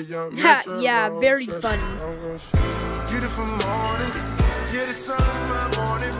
yeah, very funny. Beautiful morning, yeah, the sun, my morning.